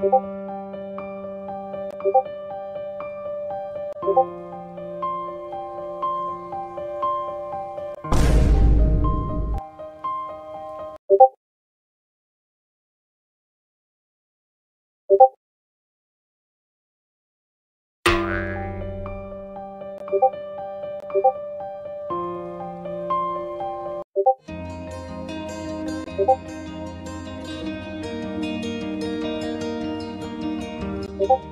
you 고맙습니다.